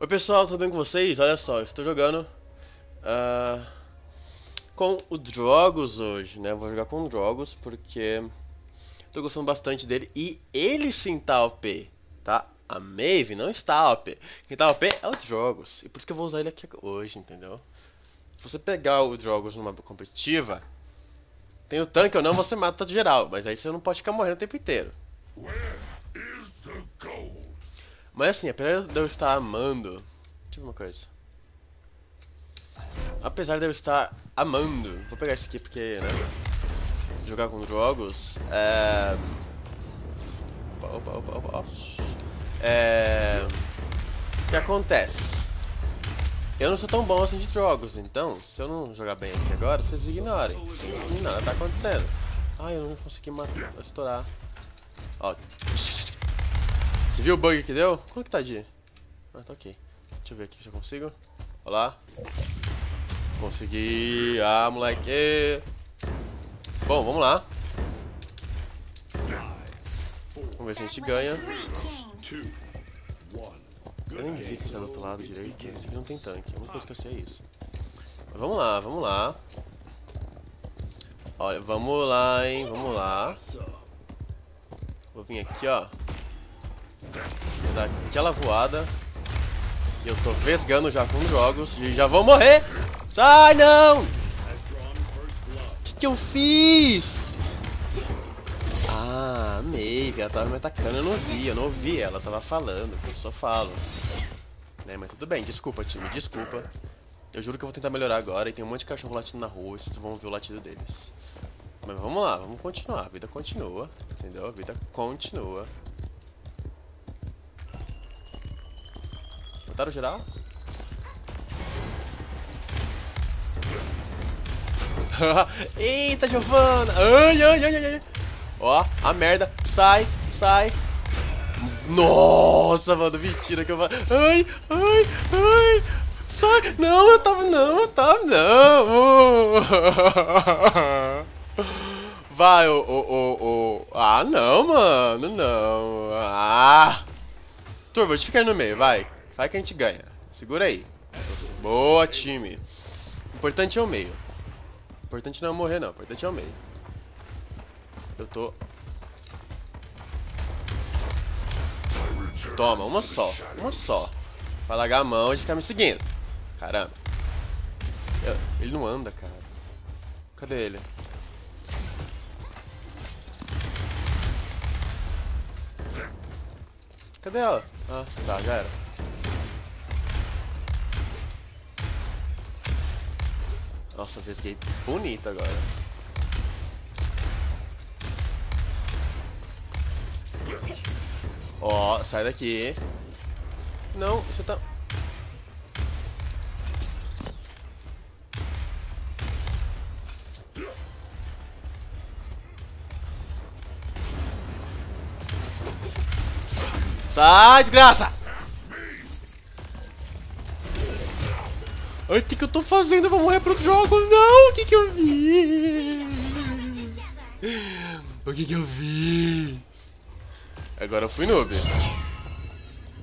Oi pessoal, tudo bem com vocês? Olha só, estou jogando uh, com o Drogos hoje, né? Vou jogar com o Drogos porque estou gostando bastante dele e ele sim tá OP, tá? A Maeve não está OP. Quem tá OP é o Drogos e por isso que eu vou usar ele aqui hoje, entendeu? Se você pegar o Drogos numa competitiva, tem o tanque ou não, você mata geral, mas aí você não pode ficar morrendo o tempo inteiro. Mas assim, apesar de eu estar amando... Deixa eu ver uma coisa. Apesar de eu estar amando... Vou pegar esse aqui porque, né? Jogar com jogos... É... Opa, opa, opa, opa. É... O que acontece? Eu não sou tão bom assim de jogos, então, se eu não jogar bem aqui agora, vocês ignorem. Nada tá acontecendo. Ai, eu não consegui matar, estourar. Ó, você viu o bug que deu? Quanto que tá de... Ah, tá ok. Deixa eu ver aqui se eu consigo. Olha lá. Consegui. Ah, moleque. Bom, vamos lá. Vamos ver se a gente ganha. Eu nem vi que tá do outro lado direito. Esse aqui não tem tanque. A única coisa que eu sei é isso. Mas vamos lá, vamos lá. Olha, vamos lá, hein. Vamos lá. Vou vir aqui, ó. Dar aquela voada. Eu tô vesgando já com jogos. E já vou morrer! Sai, não! O que, que eu fiz? Ah, Maeve, ela tava me atacando, eu não vi, eu não ouvi ela, tava falando, eu só falo. Né, mas tudo bem, desculpa time, desculpa. Eu juro que eu vou tentar melhorar agora e tem um monte de cachorro latindo na rua vocês vão ver o latido deles. Mas vamos lá, vamos continuar, a vida continua, entendeu? A vida continua. Geral? Eita, Giovana! Ai, ai, ai, ai! Ó, a merda! Sai, sai! Nossa, mano, mentira que eu vou. Ai, ai, ai! Sai! Não, eu tava. Não, eu tava. Não! Vai, ô, ô, ô. Ah, não, mano, não. Ah! Turbo, deixa eu ficar no meio, vai. Vai que a gente ganha. Segura aí. Boa, time. O importante é o meio. O importante não é morrer, não. O importante é o meio. Eu tô... Toma, uma só. Uma só. Vai largar a mão e ficar me seguindo. Caramba. Ele não anda, cara. Cadê ele? Cadê ela? Ah, tá, já era. Nossa, vesguei bonito agora. Ó, oh, sai daqui. Não, você tá... Sai, desgraça! O que, que eu tô fazendo? Eu vou morrer pros jogos, não! O que que eu vi? O que que eu vi? Agora eu fui noob.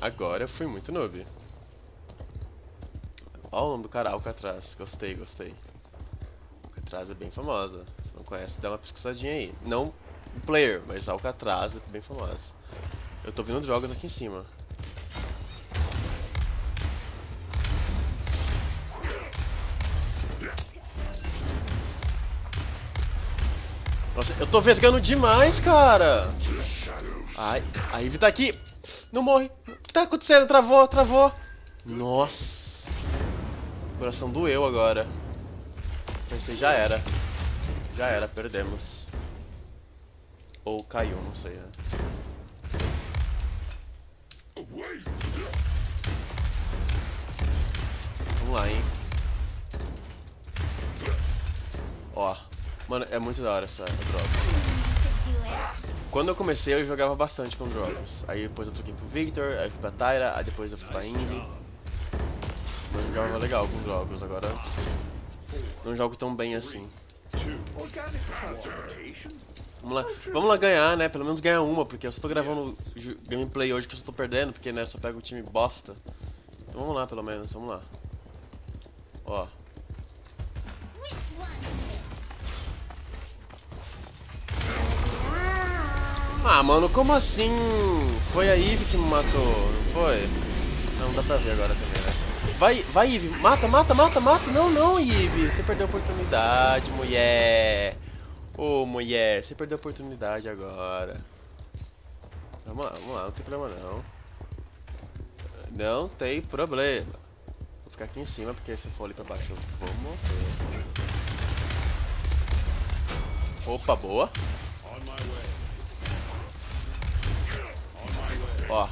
Agora eu fui muito noob. Olha o nome do cara, Alcatraz. Gostei, gostei. Alcatraz é bem famosa. Se não conhece, dá uma pesquisadinha aí. Não o player, mas Alcatraz é bem famosa. Eu tô vendo drogas aqui em cima. Eu tô vesgando demais, cara. Ai, a Ivy tá aqui. Não morre. O que tá acontecendo? Travou, travou. Nossa. O coração doeu agora. Pensei, já era. Já era, perdemos. Ou caiu, não sei, né? Vamos lá, hein? Ó. Mano, é muito da hora essa droga. Quando eu comecei, eu jogava bastante com drogas. Aí depois eu troquei pro Victor, aí fui pra Tyra, aí depois eu fui pra Indy. Eu jogava legal com jogos, agora não jogo tão bem assim. Vamos lá, vamos lá ganhar, né? Pelo menos ganhar uma, porque eu só tô gravando gameplay hoje que eu só tô perdendo, porque né, eu só pego o time bosta. Então vamos lá, pelo menos. Vamos lá. Ó. Ah, mano, como assim? Foi a Eve que me matou, não foi? Não, dá pra ver agora também, né? Vai, vai, Eve. Mata, mata, mata, mata. Não, não, Eve. Você perdeu a oportunidade, mulher. Ô, oh, mulher, você perdeu a oportunidade agora. Vamos lá, vamos lá, não tem problema não. Não tem problema. Vou ficar aqui em cima, porque se for ali pra baixo eu vou morrer. Opa, boa. Ó.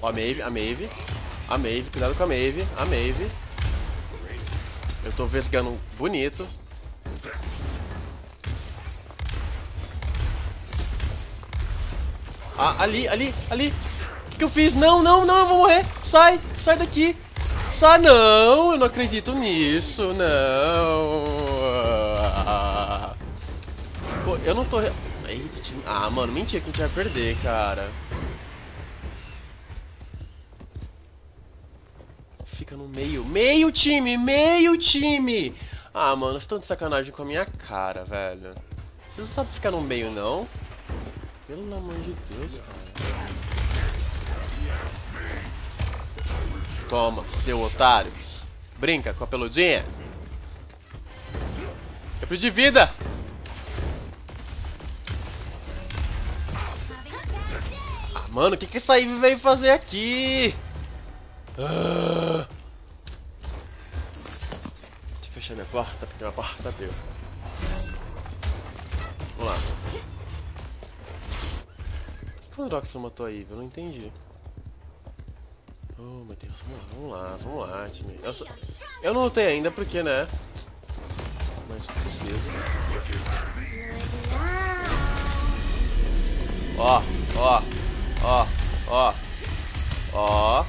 Ó, a Maeve, a Maeve. A Maeve, cuidado com a Maeve. A Maeve. Eu tô vesgando bonito. Ah, ali, ali, ali. O que, que eu fiz? Não, não, não, eu vou morrer. Sai, sai daqui. Sai, não, eu não acredito nisso, não. Pô, eu não tô... Ah, mano, mentira que a gente vai perder, cara. Fica no meio. Meio time, meio time. Ah, mano, vocês estão de sacanagem com a minha cara, velho. Vocês não sabem ficar no meio, não? Pelo amor de Deus, cara. Toma, seu otário. Brinca com a peludinha. Eu de vida. Mano, o que que essa Ivy veio fazer aqui? Ah. Deixa eu fechar minha porta, porque minha porta abriu. Vamos lá. Por que o matou a Eve? Eu não entendi. Oh, meu Deus, vamos lá, vamos lá, vamos lá, time. Eu, só... eu não lutei ainda porque, né? Mas preciso. Ó, ó, ó, ó, ó.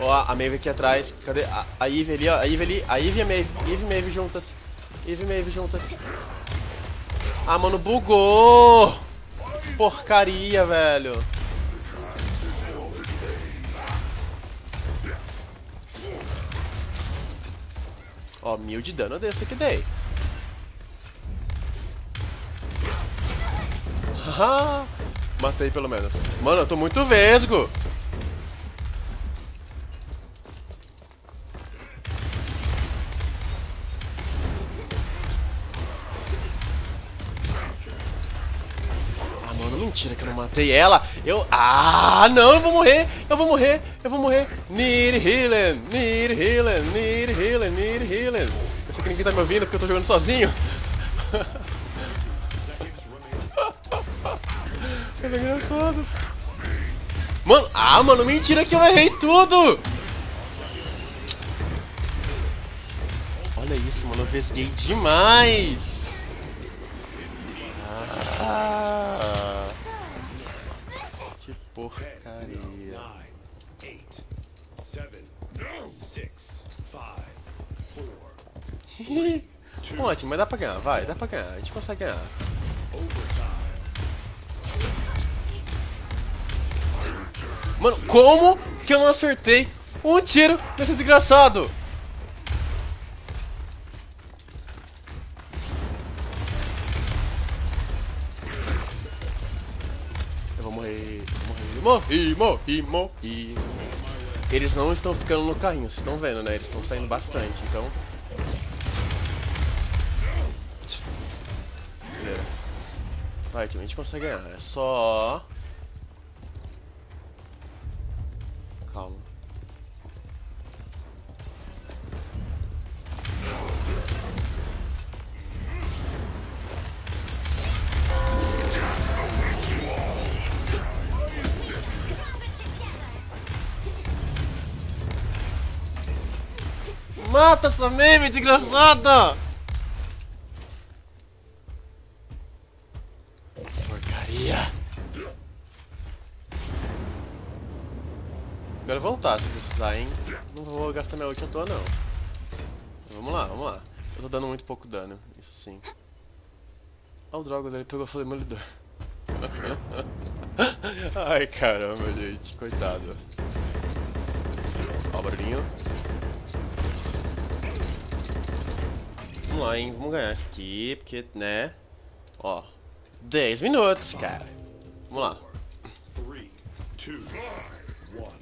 Ó, a Maeve aqui atrás. Cadê? A, a Eve ali, ó. A Eve ali. A Eve e a Maeve. Eve e Maeve juntas. Eve e Maeve juntas. Ah, mano, bugou! Porcaria, velho. Ó, mil de dano desse que dei. Haha, matei pelo menos. Mano, eu tô muito vesgo. Mentira que eu não matei ela. Eu... Ah, não, eu vou morrer. Eu vou morrer. Eu vou morrer. Need healing. Need healing. Need healing. Need healing. Eu sei que ninguém tá me ouvindo porque eu tô jogando sozinho. é engraçado. Mano, ah, mano, mentira que eu errei tudo. Olha isso, mano, eu vesguei demais. Ah porcaria. Ótimo, mas dá pra ganhar, vai, dá pra ganhar, a gente consegue ganhar. Mano, como que eu não acertei um tiro nesse desgraçado? Morri, morri, morri. Eles não estão ficando no carrinho, vocês estão vendo, né? Eles estão saindo bastante, então... Beleza. Vai, time, a gente consegue ganhar. É só... Calma. Mata essa meme, desgraçada! Porcaria! Agora voltar se precisar, hein? Não vou gastar minha ult à toa, não. Vamos lá, vamos lá. Eu tô dando muito pouco dano, isso sim. Olha o Drogas, ele pegou o Demolidor. Ai caramba, gente, coitado. Ó o barulhinho. Vamos lá, hein, vamos ganhar isso aqui, porque, né? Ó, 10 minutos, cara. Vamos lá. 3, 2, 1.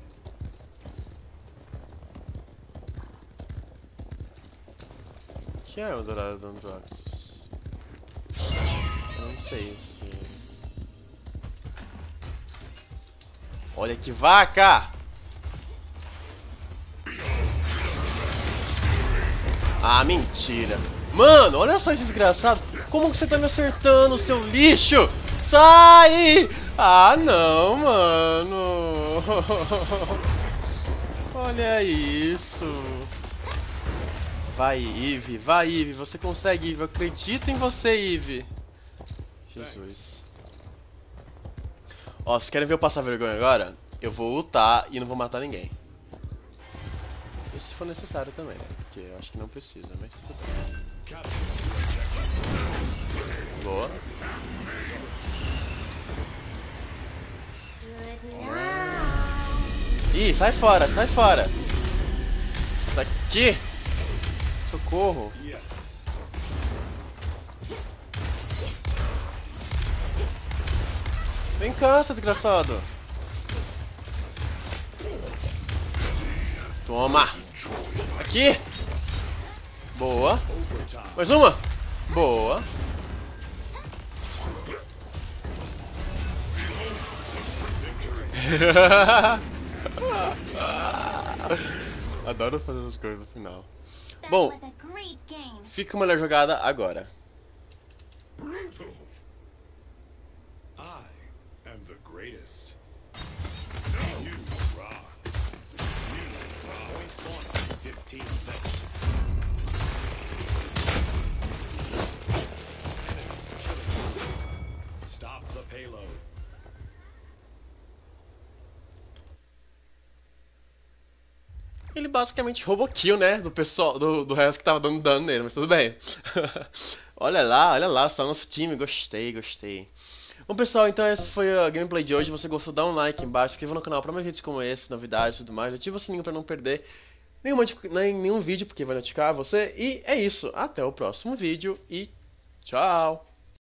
Que é o dourado do Androxus? Eu não sei se... Olha que vaca! Ah, mentira. Mano, olha só esse desgraçado. Como que você tá me acertando, seu lixo? Sai! Ah, não, mano. olha isso. Vai, Eve. Vai, Eve. Você consegue, Eve. Eu acredito em você, Eve. Jesus. Ó, vocês querem ver eu passar vergonha agora? Eu vou lutar e não vou matar ninguém. E se for necessário também, né? Porque eu acho que não precisa, mas tudo bem. Boa. Ih, sai fora, sai fora. Aqui. Socorro. Vem cá, seu desgraçado. Toma. Aqui. Boa. Mais uma. Boa. Adoro fazer as coisas no final. Bom, fica uma melhor jogada agora. I the payload. Ele basicamente roubou kill, né? Do pessoal, do, do resto que tava dando dano nele, mas tudo bem. olha lá, olha lá, só nosso time, gostei, gostei. Bom pessoal, então esse foi a gameplay de hoje. Se você gostou, dá um like embaixo, inscreva no canal para mais vídeos como esse, novidades e tudo mais. Ativa o sininho para não perder nenhuma, nenhum vídeo, porque vai notificar você. E é isso, até o próximo vídeo e tchau!